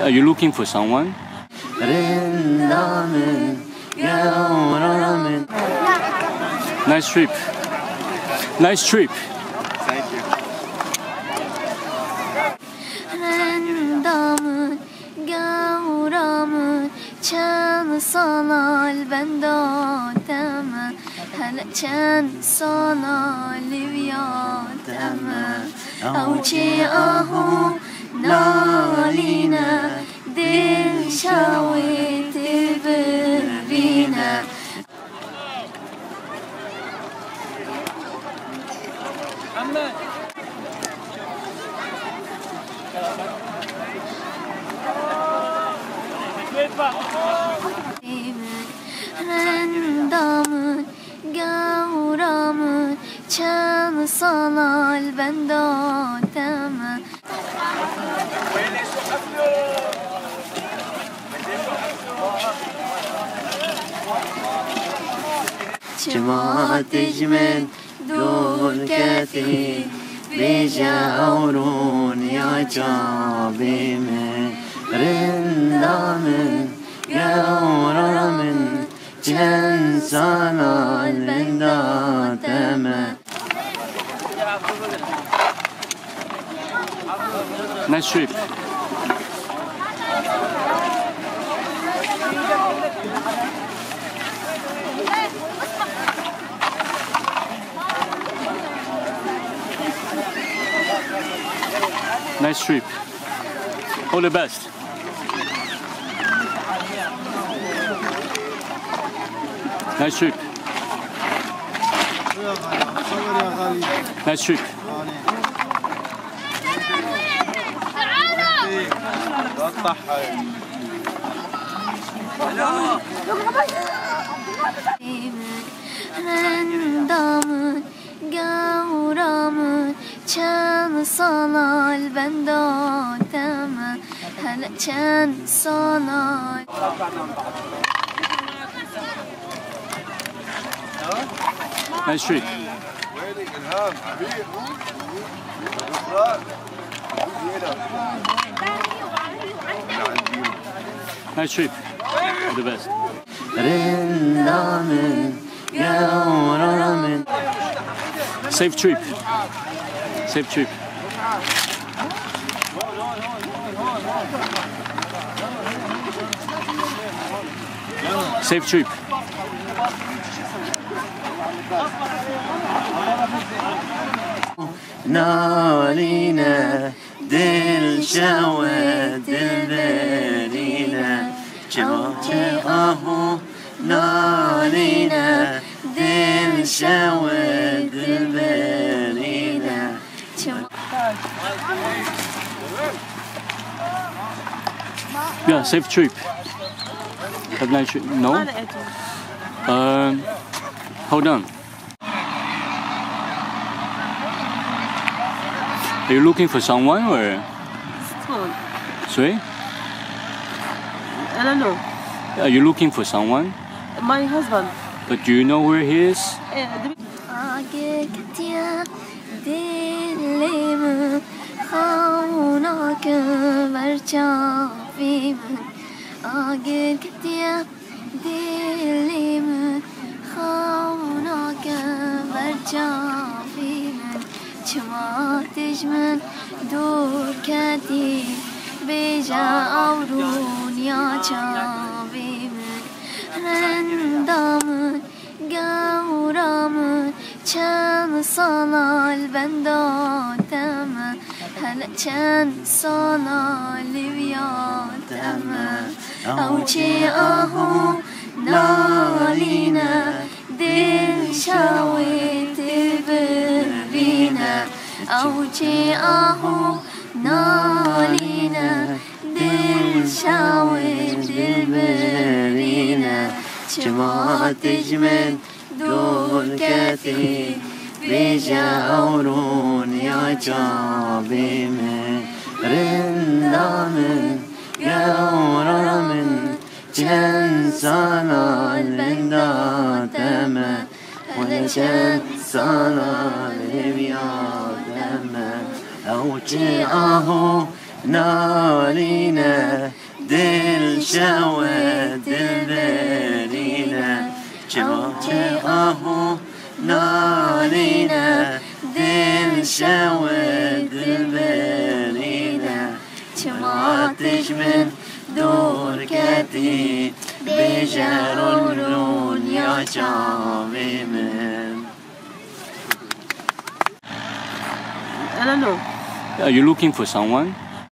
Are you looking for someone? Nice trip. Nice trip. Thank you. رندامın gavramın çan sana البنداتم هلا چند sana لیویاتم او چه آهو نالینه دل شاوی تبرینه رندامın gavramın çan sana البنداتم جماعة تجمد دول كثير بجاورون يا جابي من رندا من جورا من جنسانا رندا تمن Nice trip. Nice trip. All the best. Nice trip. Nice trip. عليك لا تضحك Endamın, gavramın, çen sanal ben dağıtımı, hele çen sanal. Ben şuy. Waiting and hum, habib, Nice trip. You're the best. Safe trip. Safe trip. Safe trip. No, دل شوت البرينا جمعت اهو نالينا دل شوت البرينا Yeah, safe trip. Have a nice trip. No? Um, hold on. Are you looking for someone or? Someone. Sorry? I don't know. Are you looking for someone? My husband. But do you know where he is? Eh, چماتش من دور کتی بیجا آورون یا چاوی من رندامن gavramın çan sana البنداتم هلا چند sana لیویاتم او چه آهو نالینه دل شاوی بينا اوچه آهو نالينا دل شاوي دل برینا چما تجمن دول کتی بيجا اورون يا جابي من رندامن گورامن جنسانا سالان تمام. ولجان صلاة يا لما أوجعه نارينا دل شوى دلبرينا أوجعه نارينا دل شوى دلبرينا ما من دور كتير بجر your amen. I don't know. Are you looking for someone?